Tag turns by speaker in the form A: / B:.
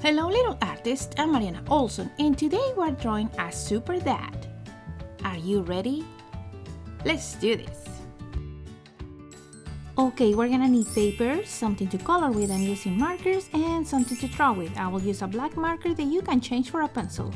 A: Hello little artist, I'm Mariana Olson and today we're drawing a super dad. Are you ready? Let's do this! Okay, we're gonna need paper, something to color with I'm using markers, and something to draw with. I will use a black marker that you can change for a pencil.